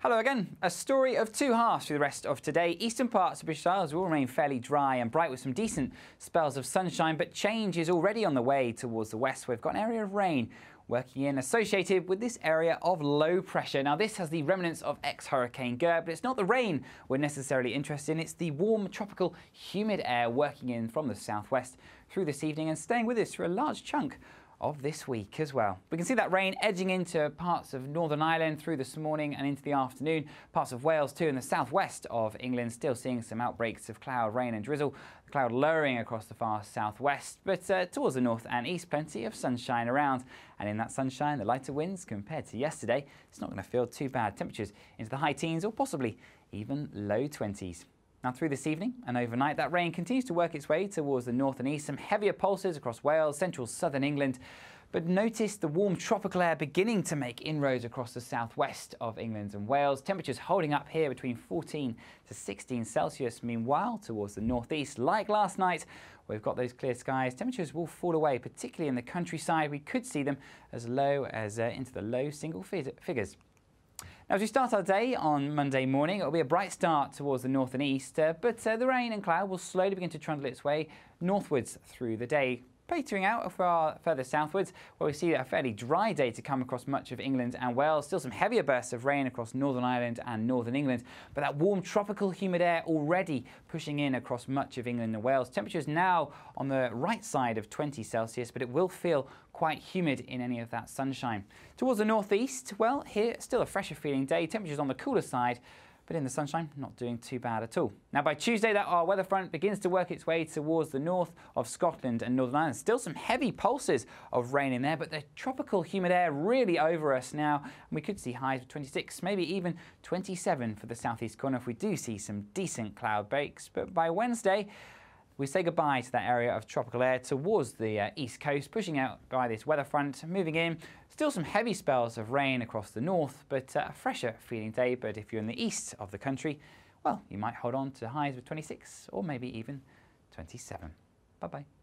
Hello again. A story of two halves for the rest of today. Eastern parts of British Isles will remain fairly dry and bright with some decent spells of sunshine, but change is already on the way towards the west. We've got an area of rain working in associated with this area of low pressure. Now this has the remnants of ex-Hurricane Gert, but it's not the rain we're necessarily interested in. It's the warm, tropical, humid air working in from the southwest through this evening and staying with us for a large chunk of this week as well. We can see that rain edging into parts of Northern Ireland through this morning and into the afternoon. Parts of Wales too in the southwest of England still seeing some outbreaks of cloud, rain and drizzle. The cloud lowering across the far southwest, but uh, towards the north and east plenty of sunshine around. And in that sunshine, the lighter winds compared to yesterday, it's not going to feel too bad. Temperatures into the high teens or possibly even low 20s. Now through this evening and overnight, that rain continues to work its way towards the north and east. Some heavier pulses across Wales, central southern England. But notice the warm tropical air beginning to make inroads across the southwest of England and Wales. Temperatures holding up here between 14 to 16 Celsius. Meanwhile, towards the northeast, like last night, we've got those clear skies. Temperatures will fall away, particularly in the countryside. We could see them as low as uh, into the low single figures. Now, as we start our day on Monday morning, it'll be a bright start towards the north and east, uh, but uh, the rain and cloud will slowly begin to trundle its way northwards through the day petering out far further southwards, where we see a fairly dry day to come across much of England and Wales. Still some heavier bursts of rain across Northern Ireland and Northern England, but that warm tropical humid air already pushing in across much of England and Wales. Temperatures now on the right side of 20 Celsius, but it will feel quite humid in any of that sunshine. Towards the northeast, well, here still a fresher feeling day. Temperatures on the cooler side, but in the sunshine, not doing too bad at all. Now by Tuesday, that our weather front begins to work its way towards the north of Scotland and Northern Ireland. Still some heavy pulses of rain in there, but the tropical humid air really over us now. And we could see highs of 26, maybe even 27 for the southeast corner if we do see some decent cloud breaks. But by Wednesday, we say goodbye to that area of tropical air towards the uh, east coast, pushing out by this weather front, moving in. Still some heavy spells of rain across the north, but uh, a fresher feeling day. But if you're in the east of the country, well, you might hold on to highs of 26 or maybe even 27. Bye-bye.